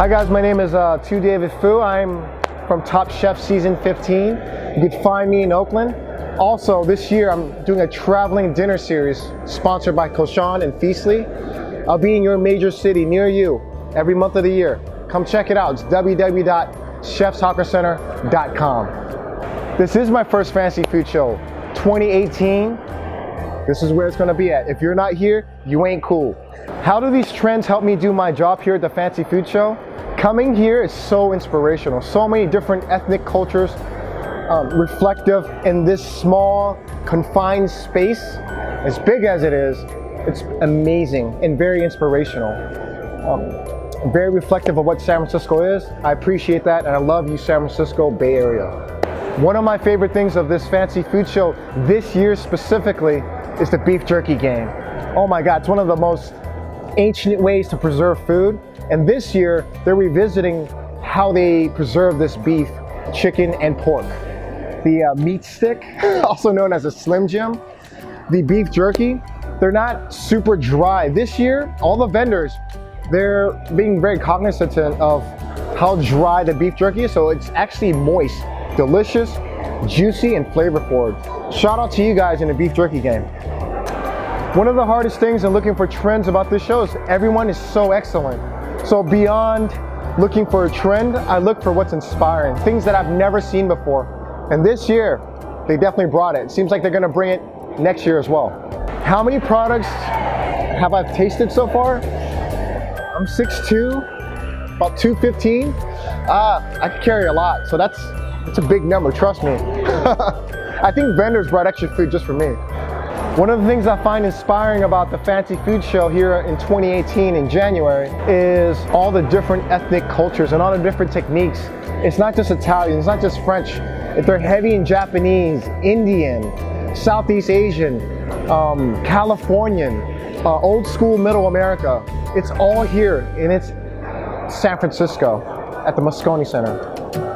Hi guys, my name is uh, Tu David Phu. I'm from Top Chef Season 15. You can find me in Oakland. Also, this year I'm doing a traveling dinner series sponsored by Koshan and Feastly. I'll be in your major city near you every month of the year. Come check it out. It's www.chefshawkercenter.com. This is my first fancy food show, 2018. This is where it's gonna be at. If you're not here, you ain't cool. How do these trends help me do my job here at the Fancy Food Show? Coming here is so inspirational. So many different ethnic cultures, um, reflective in this small, confined space. As big as it is, it's amazing and very inspirational. Um, very reflective of what San Francisco is. I appreciate that and I love you San Francisco Bay Area. One of my favorite things of this fancy food show this year specifically is the beef jerky game. Oh my God, it's one of the most ancient ways to preserve food. And this year, they're revisiting how they preserve this beef, chicken, and pork. The uh, meat stick, also known as a Slim Jim, the beef jerky, they're not super dry. This year, all the vendors, they're being very cognizant of how dry the beef jerky is, so it's actually moist, delicious, juicy, and flavor forward. Shout out to you guys in the beef jerky game. One of the hardest things in looking for trends about this show is everyone is so excellent. So beyond looking for a trend, I look for what's inspiring, things that I've never seen before. And this year, they definitely brought it. seems like they're gonna bring it next year as well. How many products have I tasted so far? I'm 6'2", about 215. Uh, I can carry a lot, so that's, that's a big number, trust me. I think vendors brought extra food just for me. One of the things I find inspiring about the Fancy Food Show here in 2018 in January is all the different ethnic cultures and all the different techniques. It's not just Italian, it's not just French. They're heavy in Japanese, Indian, Southeast Asian, um, Californian, uh, old school middle America. It's all here and it's San Francisco at the Moscone Center.